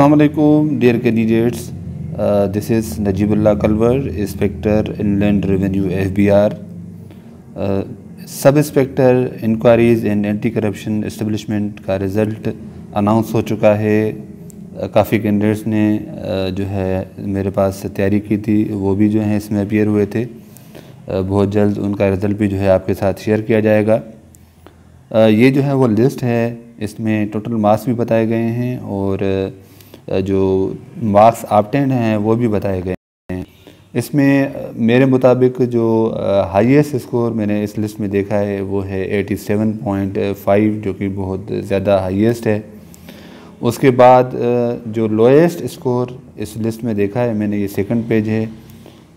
Assalamu alaikum dear candidates. Uh, this is Najibullah Kalwar inspector inland revenue FBR uh, sub inspector inquiries and anti corruption establishment का result announce हो चुका है. Uh, काफ़ी candidates ने uh, जो है मेरे पास तैयारी की थी वो भी जो है इसमें अपियर हुए थे. Uh, बहुत जल्द उनका रिज़ल्ट भी जो है आपके साथ शेयर किया जाएगा. ये जो है वो लिस्ट है इसमें टोटल मार्क्स भी बताए गए हैं और जो मार्क्स आपटेंड हैं, वो भी बताए गए हैं। इसमें मेरे मुताबिक जो हाईएस्ट स्कोर मैंने इस लिस्ट में देखा है, वो है 87.5 जो कि बहुत ज़्यादा हाईएस्ट है। उसके बाद जो लोएस्ट स्कोर इस लिस्ट में देखा है, मैंने ये सेकंड पेज है,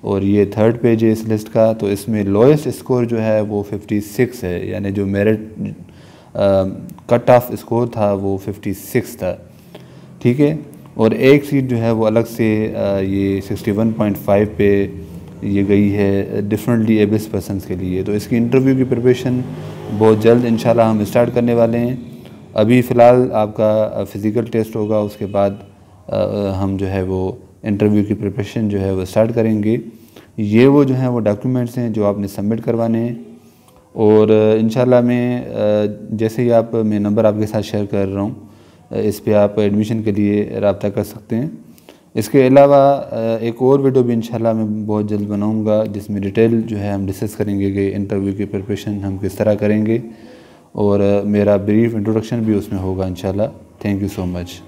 और ये थर्ड पेज है इस लिस्ट का तो इसमें लोएस्ट स्कोर जो है, वो 56 है, यानी जो मेरिट कट ऑफ़ स्कोर था, वो 56 था। ठीक है? और एक सीट जो है वो अलग से ये 61.5 पे ये गई है डिफरेंटली एबल्स पर्सन के लिए। तो इसकी इंटरव्यू की प्रिपरेशन बहुत जल्द इन हम स्टार्ट करने वाले हैं। अभी फ़िलहाल आपका फ़िज़िकल टेस्ट होगा, उसके बाद हम जो है वो इंटरव्यू की प्रिपरेशन जो है वो स्टार्ट करेंगे। ये वो जो है वो डॉक्यूमेंट्स हैं जो आपने सबमिट करवाने हैं। और इन मैं जैसे ही आप, मैं नंबर आपके साथ शेयर कर रहा हूँ इस पर आप एडमिशन के लिए रबता कर सकते हैं। इसके अलावा एक और वीडियो भी इंशाल्लाह मैं बहुत जल्द बनाऊँगा, जिसमें डिटेल जो है हम डिस्कस करेंगे कि इंटरव्यू की प्रिपरेशन हम किस तरह करेंगे। और मेरा ब्रीफ इंट्रोडक्शन भी उसमें होगा इंशाल्लाह। Thank you so much